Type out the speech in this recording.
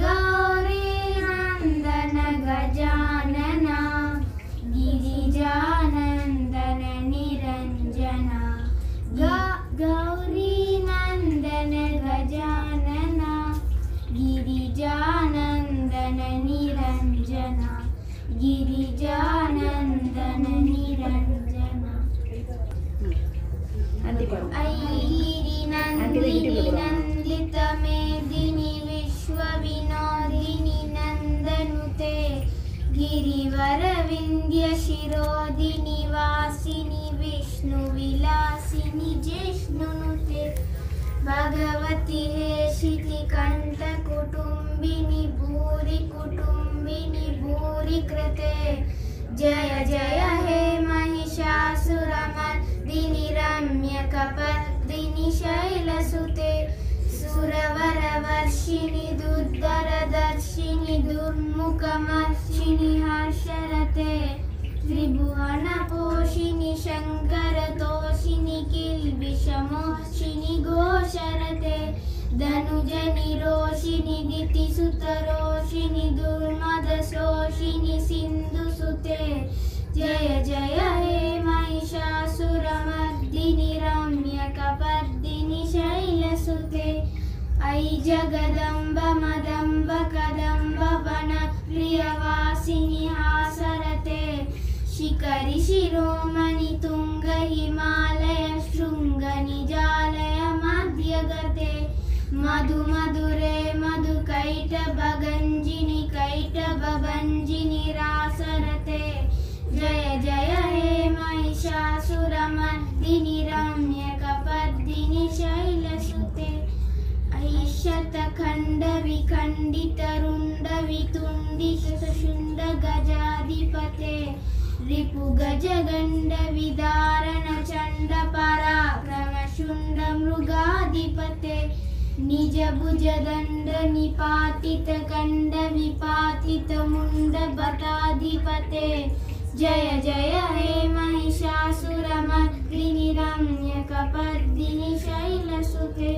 गौरि नन्दन गजानना गिरिजानन निरञ्जना ग गजानना गिरिजानन्दन निरञ्जना गिरिजानन्दन निरञ्जना। गिरिवरविन्द्यशिरोदिनिवासिनि विष्णुविलासिनि जिष्णुनुते भगवति हे शितिकण्ठकुटुम्बिनि भूरिकुटुम्बिनि भूरिकृते। जय जय हे महिषासुरमर्दिनि रम्यकपर्दिनि शैलसुते सुरवरवर्षिणि दुर्धरदर्शिनि दुर्मुखमर्षिणि हर्षरते त्रिभुवनपोषिणि शङ्करतोषिणि किल्बिषमोषिणि घोषरते धनुजनिरोषिणि दितिसुतरोषिणि दुर्मदशोषिणि सिन्धुसुते ऐ जगदम्ब मदम्ब कदम्ब वनप्रियवासिनि हासरते शिखरि शिरोमणि तुङ्ग हिमालय शृङ्गनिजालय मध्यगते मधु मधुरे मधुकैटभगञ्जिनि कैटभञ्जिनि रासरते। जय जय विखण्डितरुण्डवितुण्डिशतशुण्ड गजाधिपते रिपुगजगण्डविदारणचण्डपराक्रमशुण्ड मृगाधिपते निजभुजदण्डनिपातितकण्डविपातितमुण्डभटाधिपते जय जय हे महिषासुरमग्निनिरम्यकपर्दिनि शैलसुते